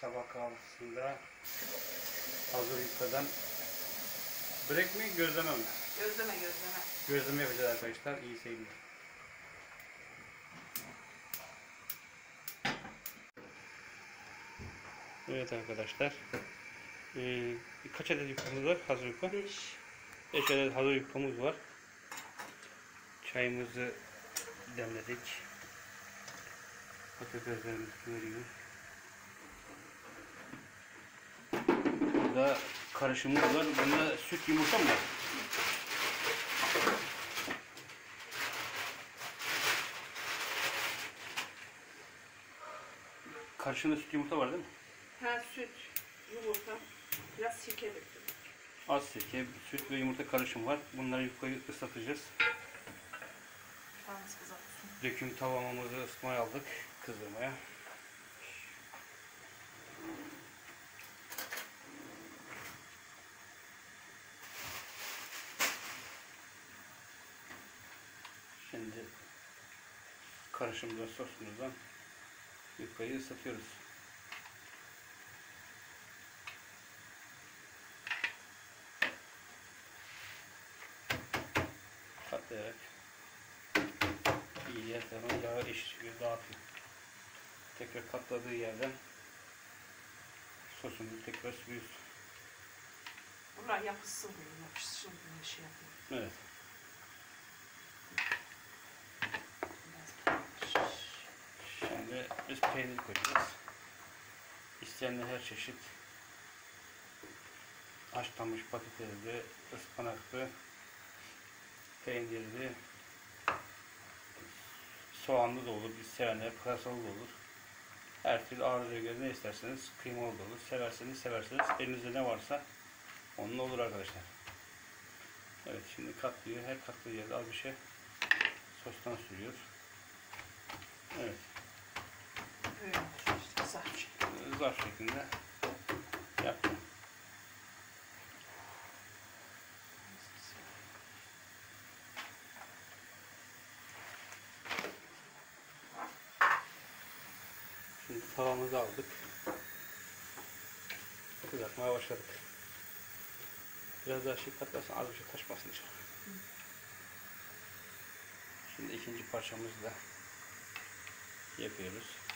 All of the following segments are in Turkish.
sabah kahvaltısında hazır yufkadan börek mi gözleme mi? Gözleme gözleme. Gözleme yapacağız arkadaşlar. İyi seyirler. Evet arkadaşlar. Ee, kaç adet yufkamız var? Hazır yufka. 5. 5 adet hazır yufkamız var. Çayımızı demledik. Patateslerimiz görüyor. Burada karışımımız var. Bunda süt yumurta mı var? Karışımda süt yumurta var değil mi? Ha süt, yumurta, biraz sirke döktüm. Az sirke, süt ve yumurta karışım var. Bunları yufkayı ıslatacağız. Döküm tavamamızı ısıtmaya aldık. Kızdırmaya. Şimdi karışımdan sosumuzdan yufkayı ısıtıyoruz. Katlayarak iyi yer tarafına yağı eşit şekilde dağıtıyor. Tekrar katladığı yerden sosunu tekrar sürüyoruz. Bunlar yapışsın diye, yapışsın diye şey yapıyorum. Evet. Biraz Şimdi biz peynir koyacağız. İsteyenler her çeşit haşlanmış patatesli, ıspanaklı, peynirli, soğanlı da olur, biz sevenler pırasalı da olur. Her türlü arzuya göre ne isterseniz kıymalı da olur. Severseniz severseniz elinizde ne varsa onunla olur arkadaşlar. Evet şimdi katlıyor. Her katlığı yerde az bir şey sostan sürüyor. Evet. İşte, güzel. zarf şeklinde yaptım. Şimdi tavamızı aldık. Kızartmaya başladık. Biraz daha şey katlarsan az bir şey taşmasın dışarı. Şimdi ikinci parçamızı da yapıyoruz.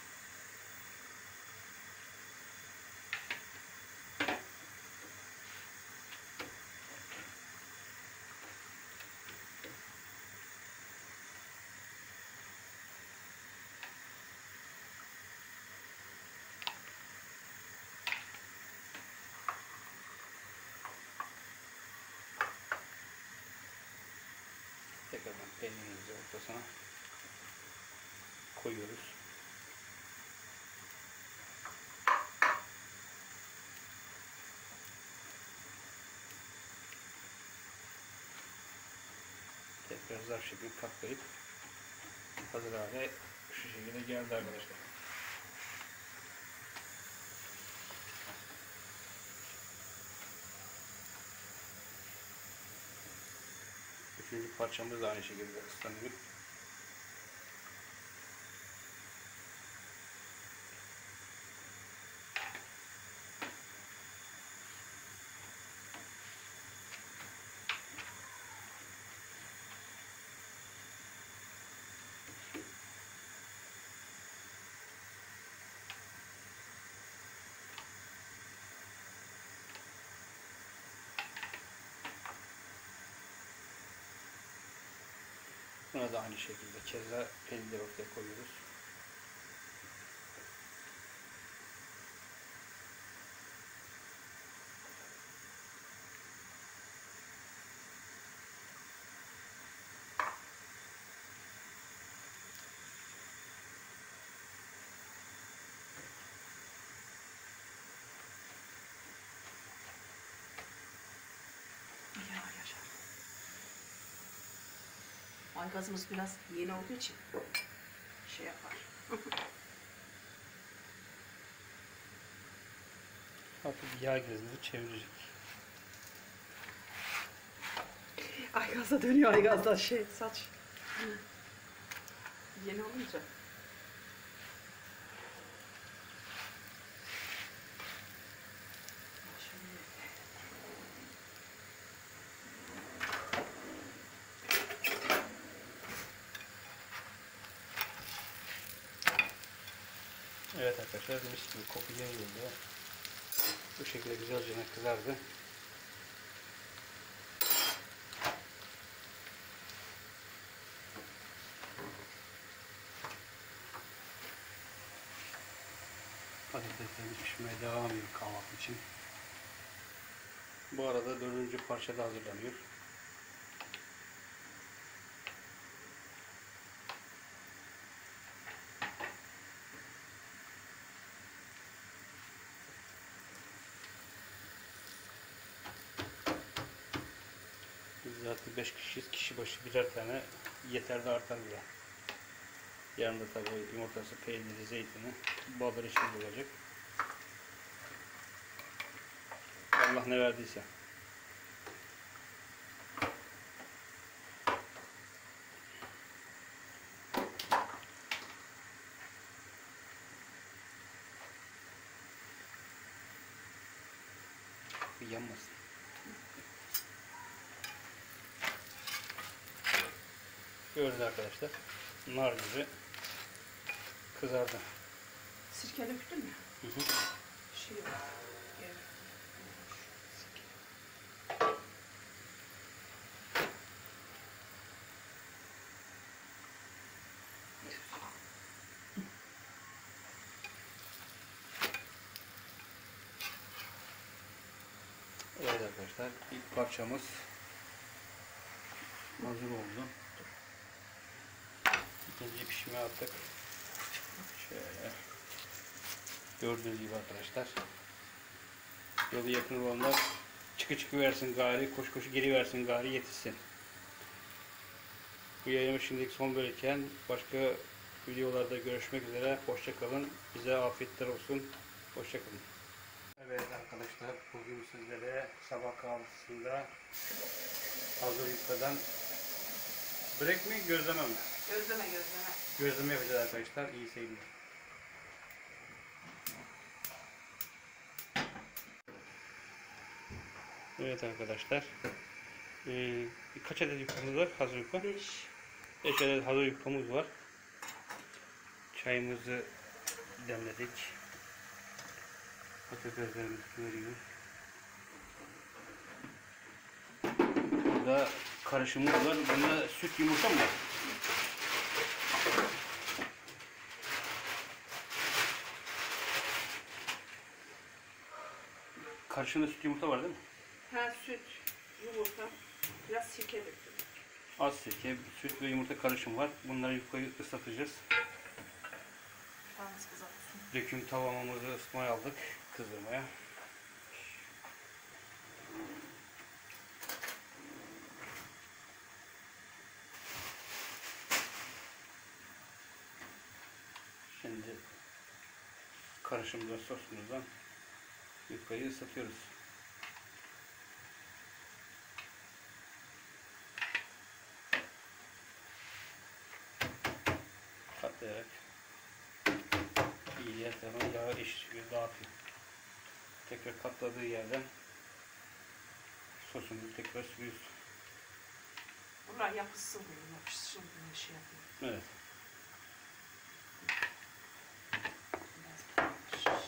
Peynirimizi ortasına koyuyoruz. Tekrar zarf şekilde katlayıp hazır hale şu şekilde geldi arkadaşlar. Üçüncü parçamız da aynı şekilde ıslanıyor. Buna da aynı şekilde keza peynir ortaya koyuyoruz. Ay gazımız biraz yeni olduğu için şey yapar. Hafif yağ gözünü çevirecek. Ay gazda dönüyor ay gazda şey saç. Yeni olunca. Evet arkadaşlar mis gibi koku geliyor. Bu şekilde güzelce kızardı. Patateslerimiz pişmeye devam ediyor kahvaltı için. Bu arada dördüncü parça da hazırlanıyor. Biz zaten 5 kişiyiz. Kişi başı birer tane yeter de artar bile. Yanında tabii yumurtası, peyniri, zeytini, balığı içinde olacak. Allah ne verdiyse. Yanmasın. Gördünüz arkadaşlar. Nar gibi kızardı. Sirke döktün mü? Hı hı. Şey yok. Evet. Evet arkadaşlar ilk parçamız hazır oldu. İkinci pişmeye attık. Şöyle. Gördüğünüz gibi arkadaşlar. Yolu yakın olanlar çıkı çıkı versin gari, koş koş geri versin gari yetişsin. Bu yayını şimdilik son bölürken başka videolarda görüşmek üzere. Hoşça kalın. Bize afiyetler olsun. Hoşça kalın. Evet arkadaşlar bugün sizlere sabah kahvaltısında hazır yufkadan börek mi gözleme mi? Gözleme gözleme. Gözleme yapacağız arkadaşlar. İyi seyirler. Evet arkadaşlar. Ee, kaç adet yufkamız var? Hazır yufka. Beş. 5 adet hazır yufkamız var. Çayımızı demledik. Patateslerimizi veriyoruz. Burada karışımımız var. Bunda süt yumurta mı var? Karışımda süt yumurta var değil mi? Ha süt, yumurta, biraz sirke döktüm. Az sirke, süt ve yumurta karışımı var. Bunları yufkayı ıslatacağız. Yalnız kızartsın. Döküm tavamızı ısıtmaya aldık. Kızdırmaya. Şimdi karışımda sosumuzdan yufkayı ısıtıyoruz. Katlayarak her tarafına yağı eşit şekilde dağıtıyor. Tekrar katladığı yerden sosumuzu tekrar sürüyoruz. Bunlar yapışsın diye, yapışsın diye şey yapıyorum. Evet. Biraz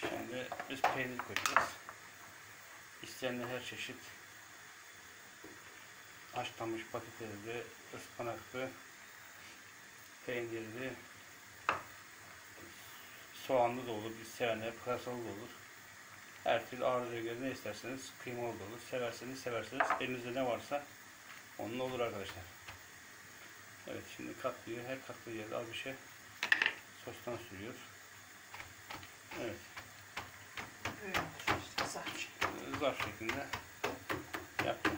Şimdi biz peynir koyacağız. İsteyenler her çeşit haşlanmış patatesli, ıspanaklı, peynirli, soğanlı da olur, biz sevenler pırasalı da olur. Her türlü arzuya göre ne isterseniz kıymalı da olur. Severseniz seversiniz. Elinizde ne varsa onunla olur arkadaşlar. Evet şimdi katlıyor. Her katlı yerde az bir şey sostan sürüyor. Evet. Zarf şeklinde yaptım.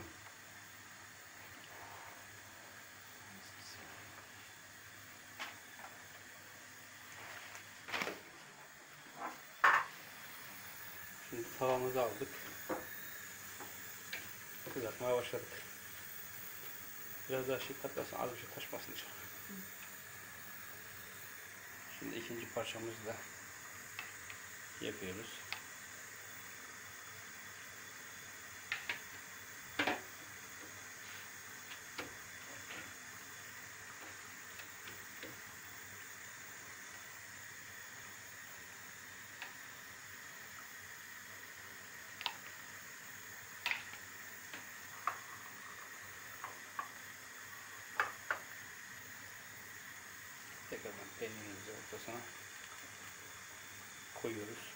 Şimdi tavamızı aldık. Kızartmaya başladık. Biraz daha şey katlarsan az bir şey taşmasın dışarı. Şimdi ikinci parçamızı da yapıyoruz. Peynirimizi ortasına koyuyoruz.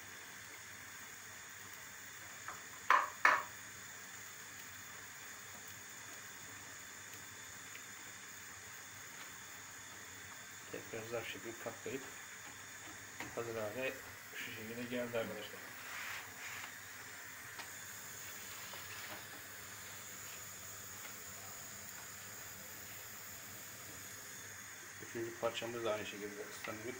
Tekrar zarf şeklinde katlayıp hazır hale şu şekilde geldi arkadaşlar. Üçüncü parçamız da aynı şekilde ıslanıyor.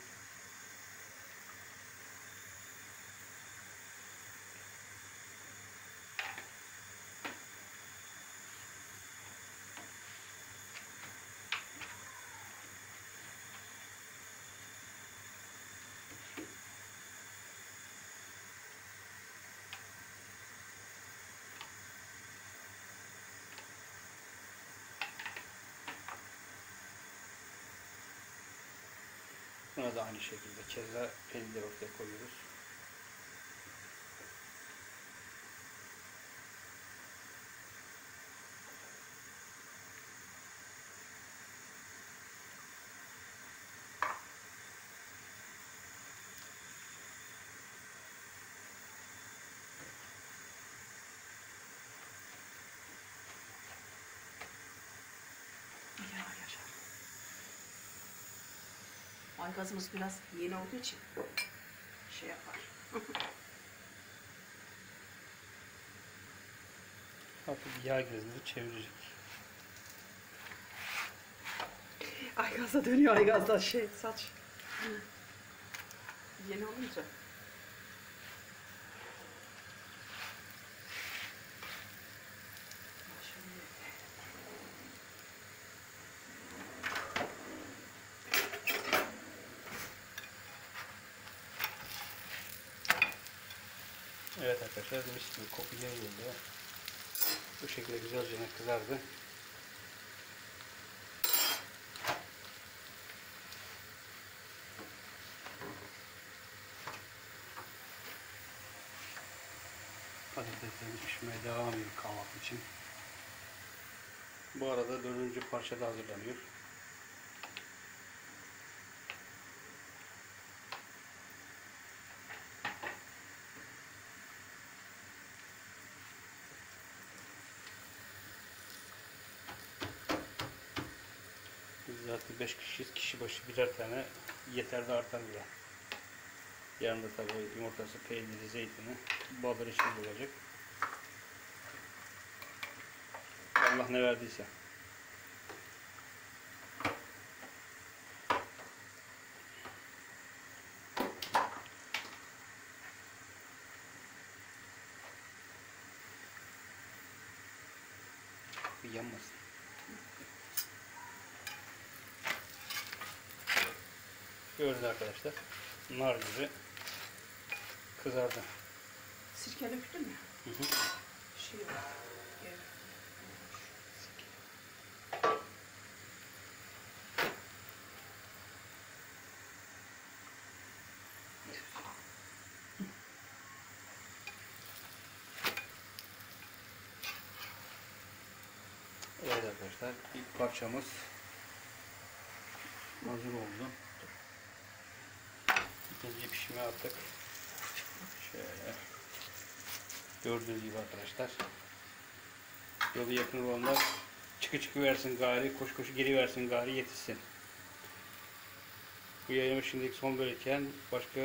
Buna da aynı şekilde keza peynirleri ortaya koyuyoruz. Aygazımız biraz yeni olduğu için şey yapar. Hafif yağ gözünü çevirecek. Aygazda dönüyor aygazda şey saç. Yeni olunca. Şöyle. Evet arkadaşlar mis gibi koku. Bu şekilde güzelce kızardı. Patateslerimiz pişmeye devam ediyor kahvaltı için. Bu arada dördüncü parça da hazırlanıyor. 5 kişiyiz. Kişi başı birer tane yeter de artar bile. Yanında tabii yumurtası, peyniri, zeytini, babır içinde olacak. Allah ne verdiyse. Yanmasın. Gördünüz arkadaşlar. Nar gibi kızardı. Sirke döktün mü? Hı hı. Şey yok. Evet. Evet arkadaşlar ilk parçamız hazır oldu. İkinci pişime attık. Şöyle. Gördüğünüz gibi arkadaşlar. Yolu yakın olanlar çıkı çıkı versin gari, koş koş geri versin gari yetişsin. Bu yayını şimdilik son bölürken başka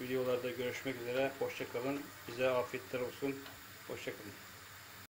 videolarda görüşmek üzere. Hoşça kalın. Bize afiyetler olsun. Hoşça kalın.